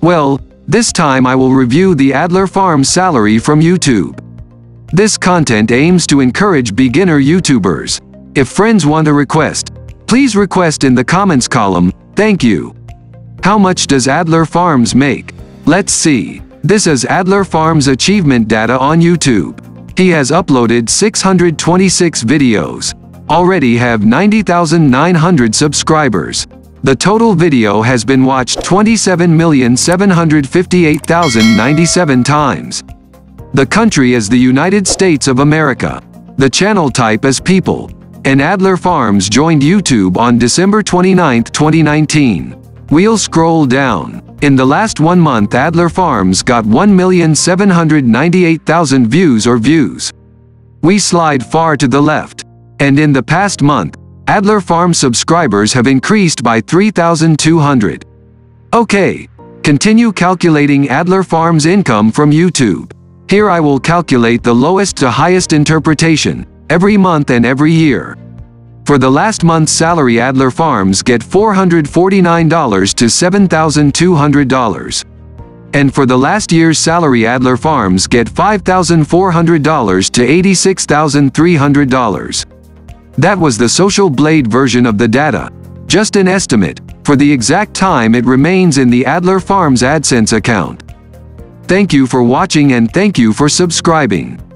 Well, this time I will review the Adler Farms salary from YouTube. This content aims to encourage beginner YouTubers. If friends want a request, please request in the comments column, thank you. How much does Adler Farms make? Let's see. This is Adler Farms achievement data on YouTube. He has uploaded 626 videos. Already have 90,900 subscribers. The total video has been watched 27,758,097 times. The country is the United States of America. The channel type is People. And Adler Farms joined YouTube on December 29, 2019. We'll scroll down. In the last one month Adler Farms got 1,798,000 views or views. We slide far to the left. And in the past month, Adler Farm subscribers have increased by 3,200. Okay, continue calculating Adler Farm's income from YouTube. Here I will calculate the lowest to highest interpretation, every month and every year. For the last month's salary Adler Farms get $449 to $7,200. And for the last year's salary Adler Farms get $5,400 to $86,300. That was the Social Blade version of the data. Just an estimate, for the exact time it remains in the Adler Farms AdSense account. Thank you for watching and thank you for subscribing.